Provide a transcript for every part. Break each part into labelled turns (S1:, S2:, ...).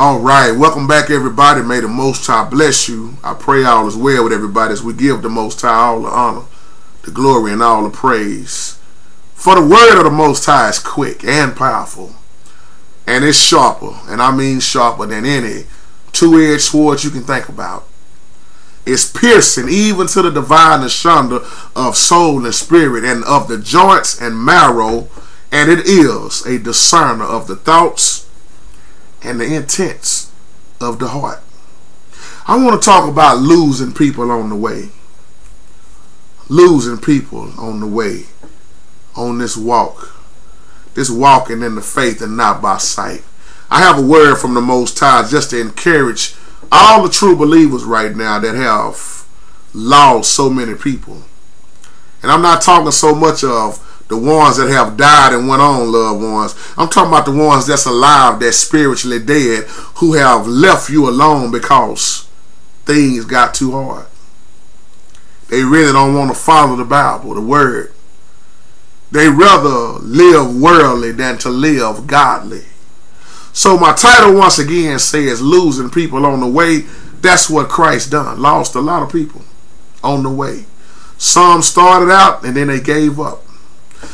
S1: All right, welcome back, everybody. May the Most High bless you. I pray all is well with everybody as we give the Most High all the honor, the glory, and all the praise. For the word of the Most High is quick and powerful, and it's sharper, and I mean sharper than any two-edged sword you can think about. It's piercing even to the divine asunder of soul and spirit, and of the joints and marrow, and it is a discerner of the thoughts and the intents of the heart. I want to talk about losing people on the way. Losing people on the way, on this walk. This walking in the faith and not by sight. I have a word from the Most High just to encourage all the true believers right now that have lost so many people. And I'm not talking so much of the ones that have died and went on, loved ones. I'm talking about the ones that's alive, that's spiritually dead, who have left you alone because things got too hard. They really don't want to follow the Bible, the Word. They rather live worldly than to live godly. So my title once again says losing people on the way. That's what Christ done. Lost a lot of people on the way. Some started out and then they gave up.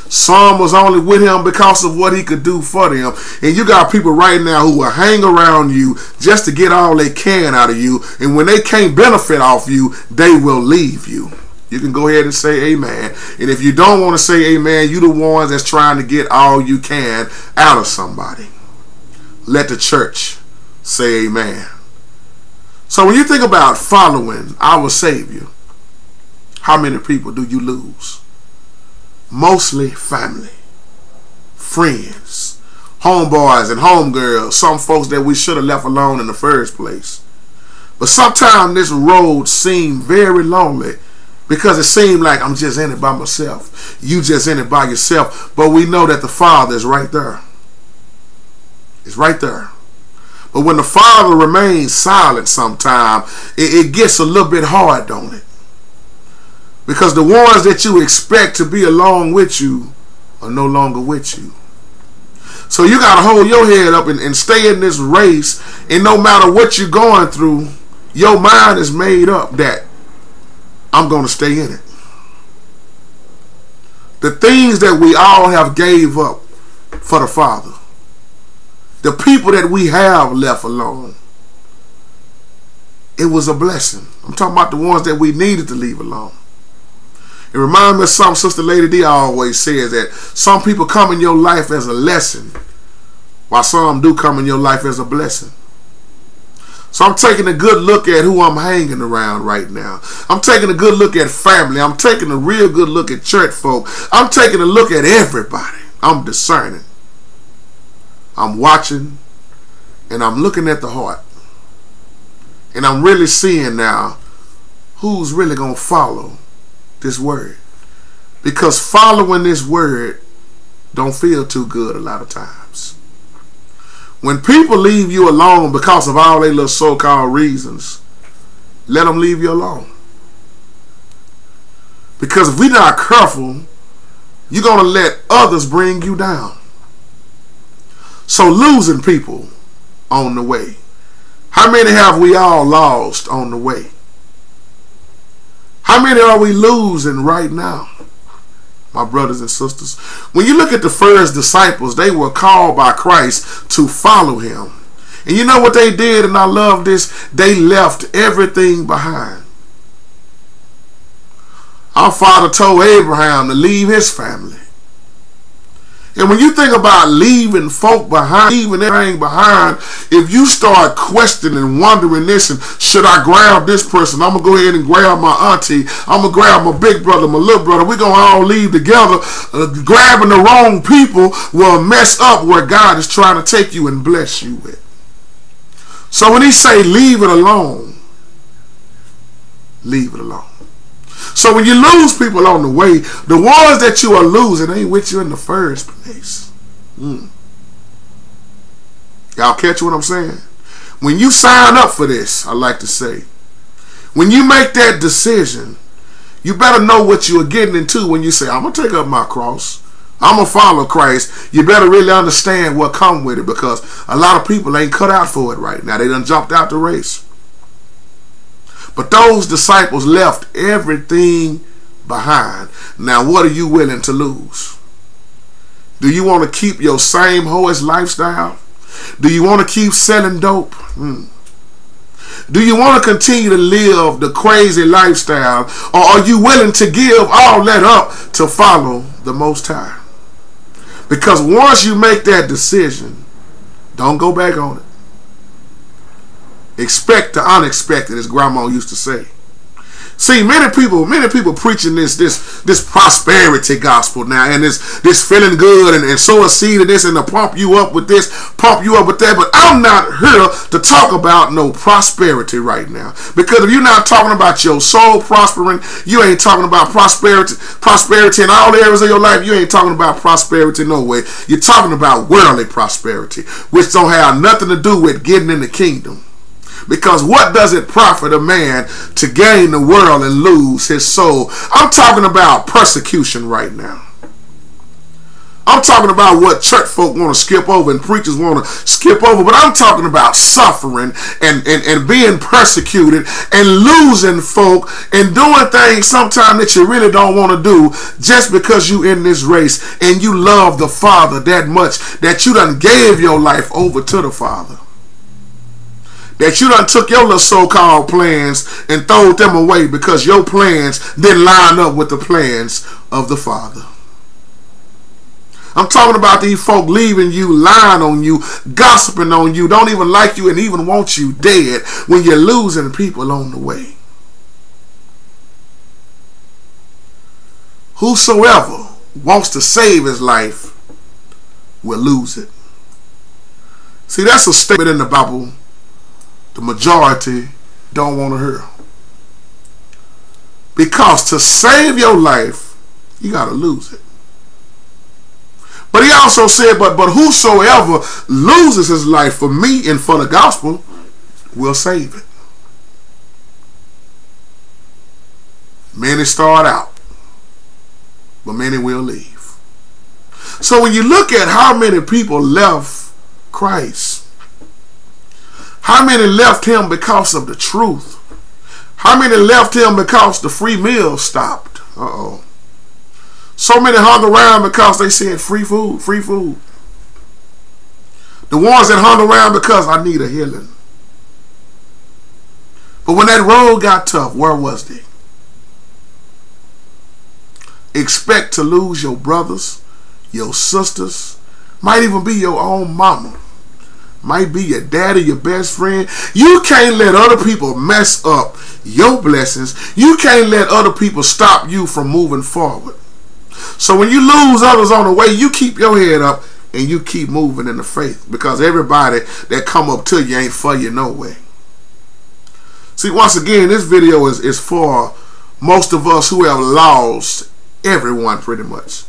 S1: Some was only with him because of what he could do for them. And you got people right now who will hang around you just to get all they can out of you. And when they can't benefit off you, they will leave you. You can go ahead and say amen. And if you don't want to say amen, you the ones that's trying to get all you can out of somebody. Let the church say amen. So when you think about following our Savior, how many people do you lose? Mostly family, friends, homeboys and homegirls, some folks that we should have left alone in the first place. But sometimes this road seemed very lonely because it seemed like I'm just in it by myself. You just in it by yourself. But we know that the Father is right there. It's right there. But when the Father remains silent sometime, it, it gets a little bit hard, don't it? Because the ones that you expect to be along with you are no longer with you. So you got to hold your head up and, and stay in this race. And no matter what you're going through, your mind is made up that I'm going to stay in it. The things that we all have gave up for the Father. The people that we have left alone. It was a blessing. I'm talking about the ones that we needed to leave alone. It reminds me of something Sister Lady D always says that some people come in your life as a lesson, while some do come in your life as a blessing. So I'm taking a good look at who I'm hanging around right now. I'm taking a good look at family. I'm taking a real good look at church folk. I'm taking a look at everybody. I'm discerning. I'm watching and I'm looking at the heart. And I'm really seeing now who's really going to follow this word. Because following this word don't feel too good a lot of times. When people leave you alone because of all their little so-called reasons, let them leave you alone. Because if we're not careful, you're going to let others bring you down. So losing people on the way. How many have we all lost on the way? How many are we losing right now? My brothers and sisters. When you look at the first disciples, they were called by Christ to follow him. And you know what they did, and I love this? They left everything behind. Our father told Abraham to leave his family. And when you think about leaving folk behind, leaving everything behind, if you start questioning, and wondering this, and should I grab this person? I'm going to go ahead and grab my auntie. I'm going to grab my big brother, my little brother. We're going to all leave together. Uh, grabbing the wrong people will mess up where God is trying to take you and bless you with. So when he say leave it alone, leave it alone. So when you lose people on the way, the ones that you are losing ain't with you in the first place. Mm. Y'all catch what I'm saying? When you sign up for this, I like to say, when you make that decision, you better know what you are getting into when you say, I'm going to take up my cross. I'm going to follow Christ. You better really understand what come with it because a lot of people ain't cut out for it right now. They done jumped out the race. But those disciples left everything behind. Now, what are you willing to lose? Do you want to keep your same hoish lifestyle? Do you want to keep selling dope? Hmm. Do you want to continue to live the crazy lifestyle? Or are you willing to give all that up to follow the Most High? Because once you make that decision, don't go back on it. Expect the unexpected, as grandma used to say. See, many people, many people preaching this, this, this prosperity gospel now, and this, this feeling good, and, and sow a seed of this, and to pump you up with this, pump you up with that. But I'm not here to talk about no prosperity right now, because if you're not talking about your soul prospering, you ain't talking about prosperity, prosperity in all areas of your life. You ain't talking about prosperity no way. You're talking about worldly prosperity, which don't have nothing to do with getting in the kingdom. Because what does it profit a man to gain the world and lose his soul? I'm talking about persecution right now. I'm talking about what church folk want to skip over and preachers want to skip over, but I'm talking about suffering and, and, and being persecuted and losing folk and doing things sometimes that you really don't want to do just because you in this race and you love the Father that much that you done gave your life over to the Father that you done took your little so-called plans and throwed them away because your plans didn't line up with the plans of the Father. I'm talking about these folk leaving you, lying on you, gossiping on you, don't even like you and even want you dead when you're losing people on the way. Whosoever wants to save his life will lose it. See, that's a statement in the Bible the majority don't want to hear. Because to save your life, you got to lose it. But he also said, but, but whosoever loses his life for me and for the gospel will save it. Many start out, but many will leave. So when you look at how many people left Christ, how many left him because of the truth? How many left him because the free meal stopped? Uh-oh. So many hung around because they said free food, free food. The ones that hung around because I need a healing. But when that road got tough, where was they? Expect to lose your brothers, your sisters, might even be your own mama might be your daddy, your best friend. You can't let other people mess up your blessings. You can't let other people stop you from moving forward. So when you lose others on the way, you keep your head up and you keep moving in the faith because everybody that come up to you ain't for you no way. See, once again, this video is, is for most of us who have lost everyone pretty much.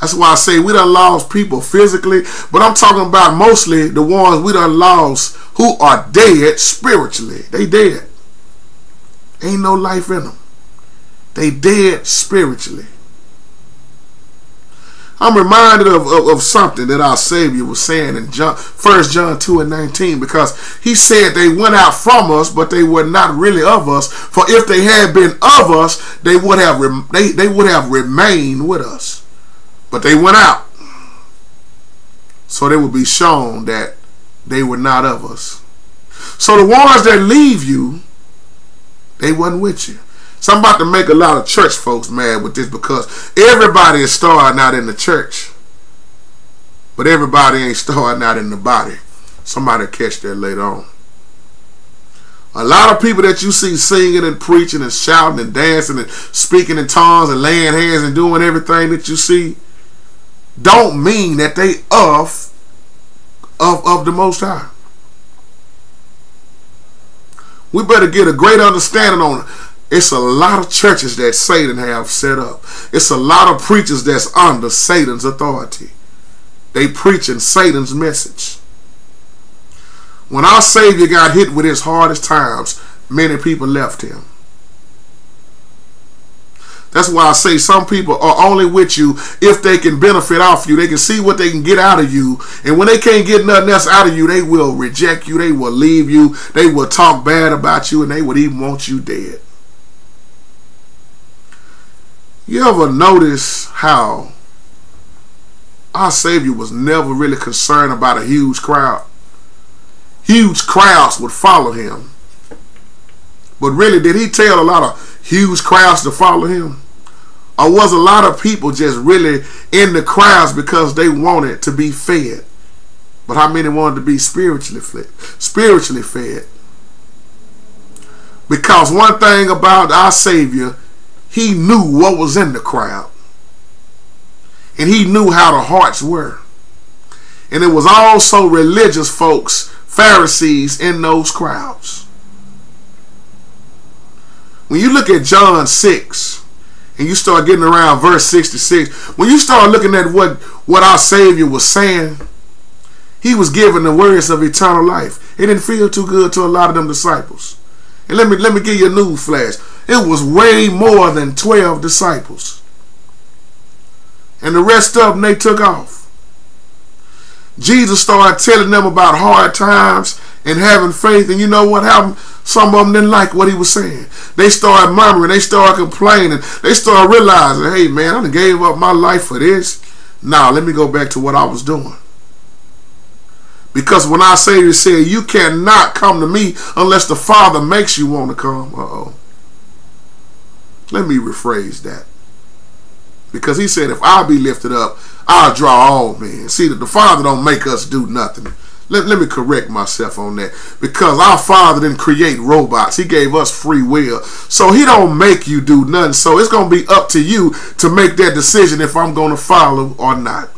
S1: That's why I say we done lost people physically, but I'm talking about mostly the ones we done lost who are dead spiritually. They dead. Ain't no life in them. They dead spiritually. I'm reminded of, of, of, something that our Savior was saying in John, 1 John 2 and 19 because he said they went out from us, but they were not really of us. For if they had been of us, they would have, they, they would have remained with us. But they went out. So they would be shown that they were not of us. So the ones that leave you, they wasn't with you. So I'm about to make a lot of church folks mad with this because everybody is starting out in the church. But everybody ain't starting out in the body. Somebody catch that later on. A lot of people that you see singing and preaching and shouting and dancing and speaking in tongues and laying hands and doing everything that you see, don't mean that they of of of the Most High. We better get a great understanding on it. It's a lot of churches that Satan have set up. It's a lot of preachers that's under Satan's authority. They preaching Satan's message. When our Savior got hit with his hardest times, many people left him. That's why I say some people are only with you if they can benefit off you. They can see what they can get out of you. And when they can't get nothing else out of you, they will reject you. They will leave you. They will talk bad about you and they would even want you dead. You ever notice how our Savior was never really concerned about a huge crowd? Huge crowds would follow him. But really, did he tell a lot of huge crowds to follow him? Or was a lot of people just really in the crowds because they wanted to be fed? But how many wanted to be spiritually fed? Spiritually fed. Because one thing about our Savior, he knew what was in the crowd. And he knew how the hearts were. And it was also religious folks, Pharisees in those crowds. When you look at John 6, and you start getting around verse 66, when you start looking at what, what our Savior was saying, he was giving the words of eternal life. It didn't feel too good to a lot of them disciples. And let me let me give you a news flash. It was way more than 12 disciples. And the rest of them, they took off. Jesus started telling them about hard times and having faith. And you know what happened? Some of them didn't like what he was saying. They started murmuring. They started complaining. They started realizing, hey, man, I gave up my life for this. Now, let me go back to what I was doing. Because when our Savior said, you cannot come to me unless the Father makes you want to come. Uh-oh. Let me rephrase that. Because he said, if I be lifted up, I'll draw all men. See, that the Father don't make us do nothing. Let, let me correct myself on that. Because our Father didn't create robots. He gave us free will. So he don't make you do nothing. So it's going to be up to you to make that decision if I'm going to follow or not.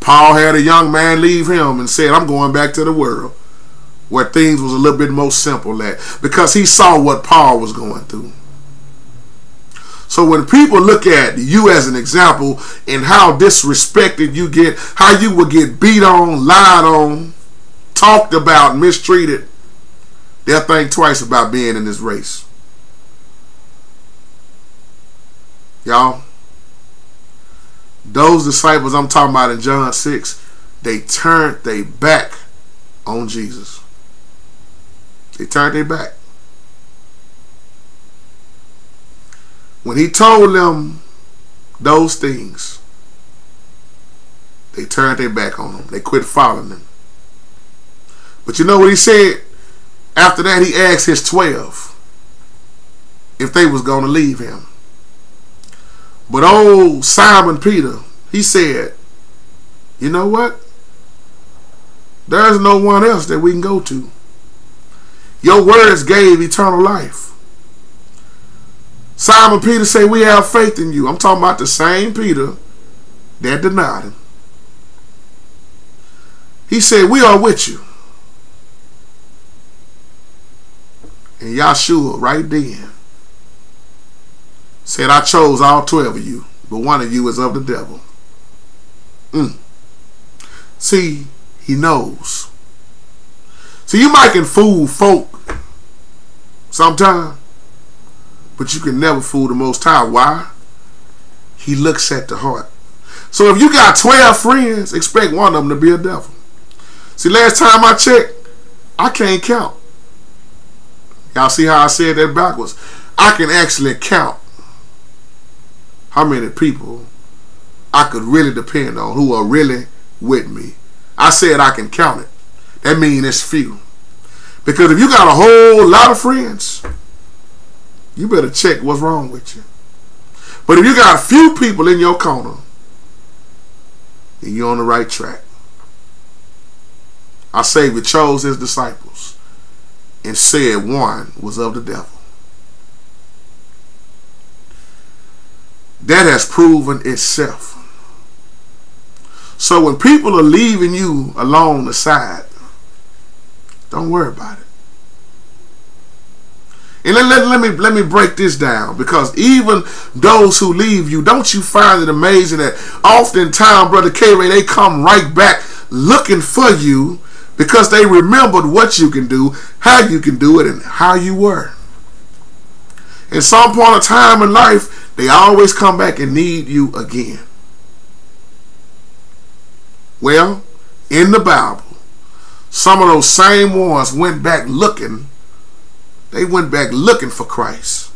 S1: Paul had a young man leave him and said, I'm going back to the world where things was a little bit more simple at because he saw what Paul was going through. So when people look at you as an example and how disrespected you get, how you will get beat on, lied on, talked about, mistreated, they'll think twice about being in this race. Y'all, those disciples I'm talking about in John 6, they turned their back on Jesus. They turned their back. When he told them those things, they turned their back on him. They quit following him. But you know what he said? After that, he asked his 12 if they was going to leave him. But old Simon Peter, he said, you know what? There's no one else that we can go to. Your words gave eternal life. Simon Peter say, we have faith in you. I'm talking about the same Peter that denied him. He said, we are with you. And Yahshua right then said, I chose all 12 of you, but one of you is of the devil. Mm. See, he knows. See, you might can fool folk sometimes. But you can never fool the Most High. Why? He looks at the heart. So if you got 12 friends, expect one of them to be a devil. See, last time I checked, I can't count. Y'all see how I said that backwards? I can actually count how many people I could really depend on who are really with me. I said I can count it. That means it's few. Because if you got a whole lot of friends, you better check what's wrong with you. But if you got a few people in your corner, then you're on the right track. Our Savior chose his disciples and said one was of the devil. That has proven itself. So when people are leaving you along the side, don't worry about it. And let, let, let, me let me break this down because even those who leave you, don't you find it amazing that oftentimes, Brother K Ray, they come right back looking for you because they remembered what you can do, how you can do it, and how you were. in some point of time in life, they always come back and need you again. Well, in the Bible, some of those same ones went back looking. They went back looking for Christ.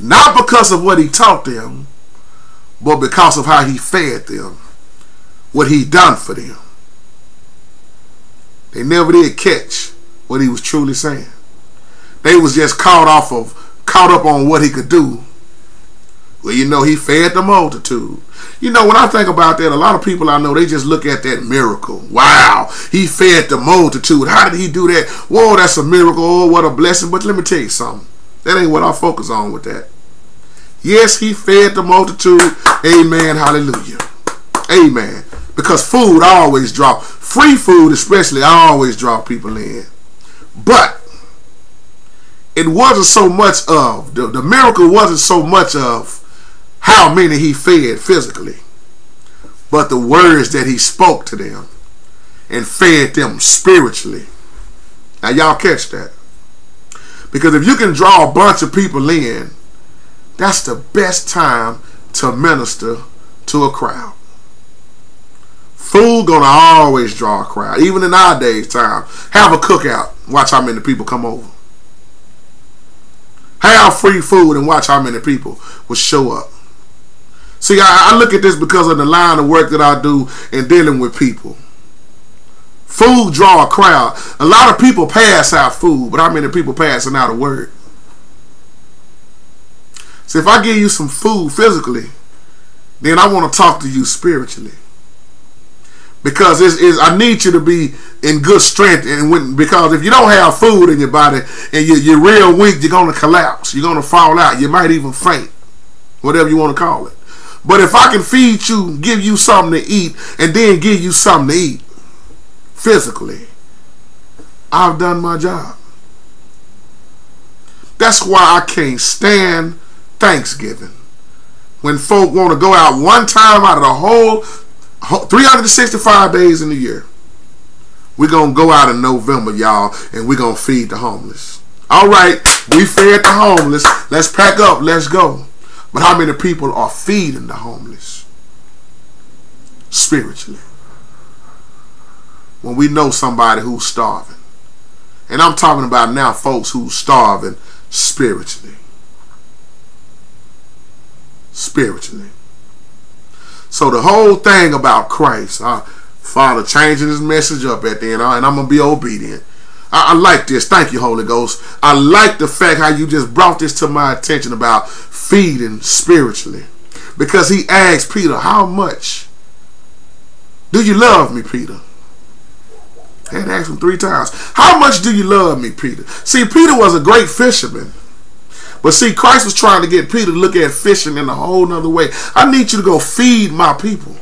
S1: Not because of what he taught them, but because of how he fed them, what he done for them. They never did catch what he was truly saying. They was just caught off of, caught up on what he could do. Well, you know, he fed the multitude. You know, when I think about that, a lot of people I know, they just look at that miracle. Wow, he fed the multitude. How did he do that? Whoa, that's a miracle. Oh, what a blessing. But let me tell you something. That ain't what I focus on with that. Yes, he fed the multitude. Amen. Hallelujah. Amen. Because food I always draw. Free food especially I always draw people in. But it wasn't so much of, the, the miracle wasn't so much of how many he fed physically, but the words that he spoke to them and fed them spiritually. Now y'all catch that. Because if you can draw a bunch of people in, that's the best time to minister to a crowd. Food gonna always draw a crowd. Even in our days time. Have a cookout. Watch how many people come over. Have free food and watch how many people will show up. See, I, I look at this because of the line of work that I do in dealing with people. Food draw a crowd. A lot of people pass out food, but how many people passing out a word? See, if I give you some food physically, then I want to talk to you spiritually because it's, it's, I need you to be in good strength and when because if you don't have food in your body and you, you're real weak you're going to collapse you're going to fall out you might even faint whatever you want to call it but if I can feed you give you something to eat and then give you something to eat physically I've done my job that's why I can't stand Thanksgiving when folk want to go out one time out of the whole 365 days in the year. We're going to go out in November, y'all, and we're going to feed the homeless. All right, we fed the homeless. Let's pack up. Let's go. But how many people are feeding the homeless? Spiritually. When we know somebody who's starving. And I'm talking about now folks who's starving spiritually. Spiritually. So the whole thing about Christ, uh, Father changing his message up at the end, and I'm going to be obedient. I, I, like this. Thank you, Holy Ghost. I like the fact how you just brought this to my attention about feeding spiritually. Because he asked Peter, how much do you love me, Peter? And asked him three times. How much do you love me, Peter? See, Peter was a great fisherman. But see, Christ was trying to get Peter to look at fishing in a whole nother way. I need you to go feed my people.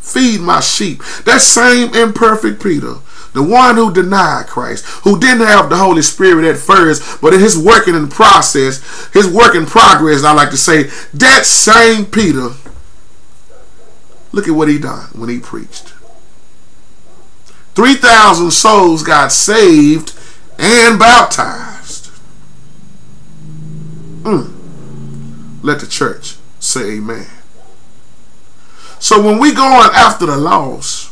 S1: Feed my sheep. That same imperfect Peter, the one who denied Christ, who didn't have the Holy Spirit at first, but in his working in process, his work in progress, I like to say, that same Peter, look at what he done when he preached. 3,000 souls got saved and baptized. Mm. Let the church say amen. So when we going after the lost,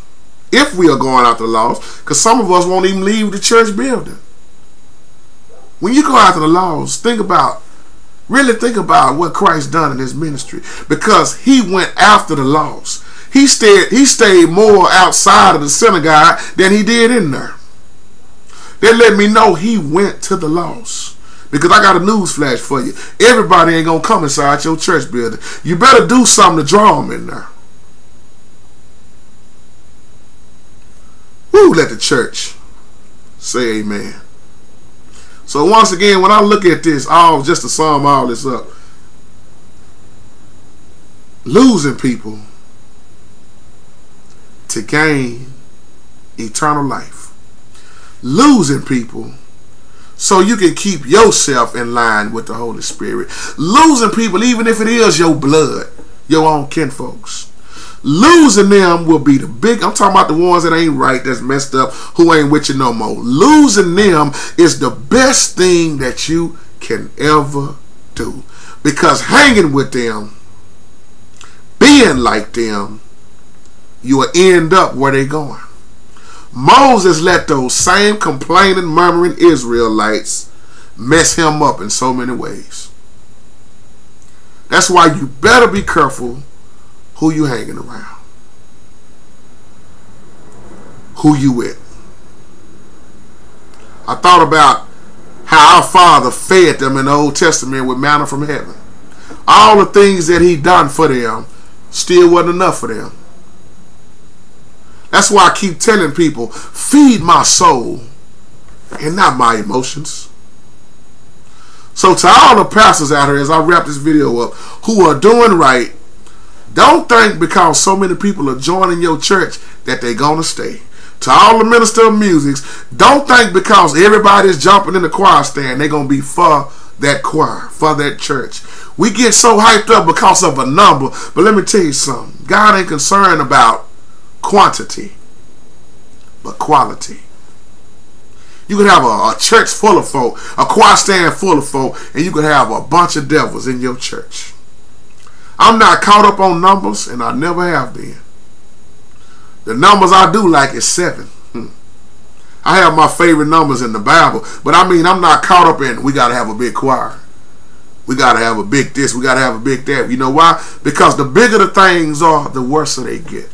S1: if we are going after the lost, because some of us won't even leave the church building. When you go after the lost, think about, really think about what Christ done in his ministry. Because he went after the lost. He stayed, he stayed more outside of the synagogue than he did in there. They let me know he went to the lost. Because I got a news flash for you. Everybody ain't going to come inside your church building. You better do something to draw them in there. Let the church say amen. So once again, when I look at this, all just to sum all this up, losing people to gain eternal life. Losing people so you can keep yourself in line with the Holy Spirit. Losing people, even if it is your blood, your own kinfolks. Losing them will be the big, I'm talking about the ones that ain't right, that's messed up, who ain't with you no more. Losing them is the best thing that you can ever do. Because hanging with them, being like them, you will end up where they going. Moses let those same complaining, murmuring Israelites mess him up in so many ways. That's why you better be careful who you hanging around. Who you with. I thought about how our Father fed them in the Old Testament with manna from heaven. All the things that he done for them still wasn't enough for them. That's why I keep telling people, feed my soul and not my emotions. So to all the pastors out here, as I wrap this video up, who are doing right, don't think because so many people are joining your church that they're going to stay. To all the minister of music, don't think because everybody's jumping in the choir stand, they're going to be for that choir, for that church. We get so hyped up because of a number, but let me tell you something. God ain't concerned about quantity, but quality. You could have a, a, church full of folk, a choir stand full of folk, and you could have a bunch of devils in your church. I'm not caught up on numbers, and I never have been. The numbers I do like is seven. Hmm. I have my favorite numbers in the Bible, but I mean, I'm not caught up in we got to have a big choir. We got to have a big this, we got to have a big that. You know why? Because the bigger the things are, the worse they get.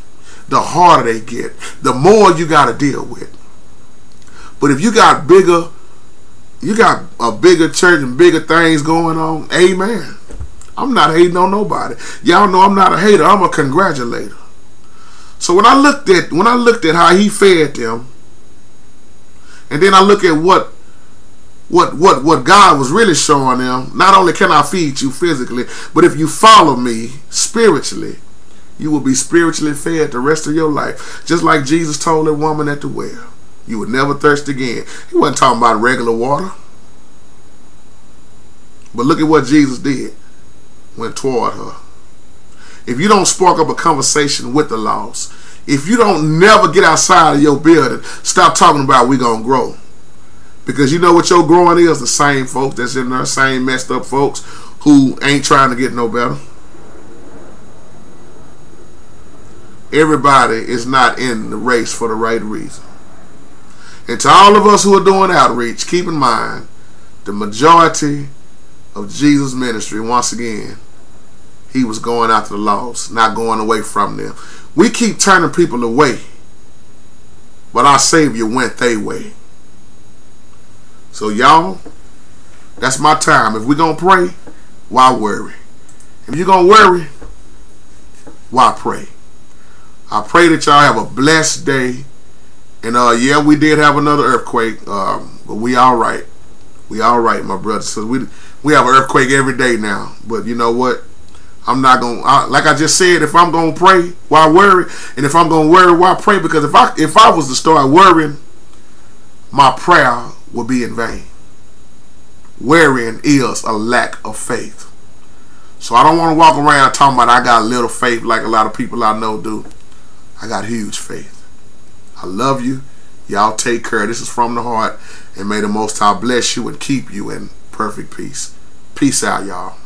S1: The harder they get. The more you got to deal with. But if you got bigger, you got a bigger church and bigger things going on, amen. I'm not hating on nobody. Y'all know I'm not a hater. I'm a congratulator. So when I looked at when I looked at how he fed them, and then I look at what what what what God was really showing them, not only can I feed you physically, but if you follow me spiritually, you will be spiritually fed the rest of your life. Just like Jesus told that woman at the well. You would never thirst again. He wasn't talking about regular water. But look at what Jesus did. Went toward her. If you don't spark up a conversation with the lost, if you don't never get outside of your building, stop talking about we gonna grow. Because you know what your growing is? The same folks that's in there, same messed up folks who ain't trying to get no better. Everybody is not in the race for the right reason. And to all of us who are doing outreach, keep in mind the majority of Jesus' ministry, once again, he was going after the lost, not going away from them. We keep turning people away, but our Savior went their way. So y'all, that's my time. If we're going to pray, why worry? If you're going to worry, why pray? I pray that y'all have a blessed day and uh, yeah, we did have another earthquake, um, but we all right. We all right, my brother. So we we have an earthquake every day now. But you know what? I'm not gonna like I just said. If I'm gonna pray, why worry? And if I'm gonna worry, why pray? Because if I if I was to start worrying, my prayer would be in vain. Worrying is a lack of faith. So I don't want to walk around talking about I got little faith like a lot of people I know do. I got huge faith. I love you. Y'all take care. This is from the heart. And may the Most High bless you and keep you in perfect peace. Peace out, y'all.